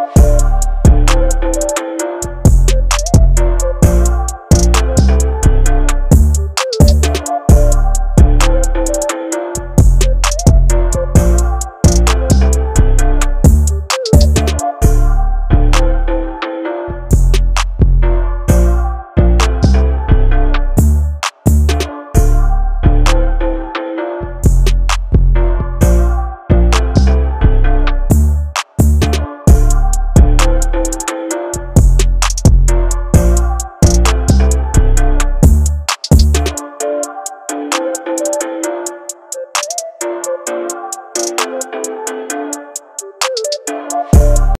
Bye.